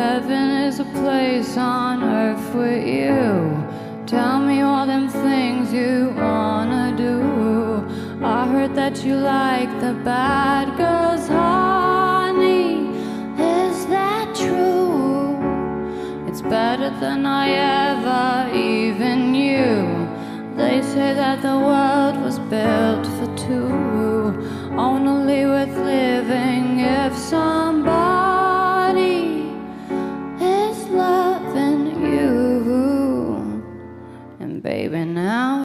Heaven is a place on earth for you. Tell me all them things you wanna do. I heard that you like the bad girls, honey. Is that true? It's better than I ever even knew. They say that the world was built for two. Only worth living if some. baby now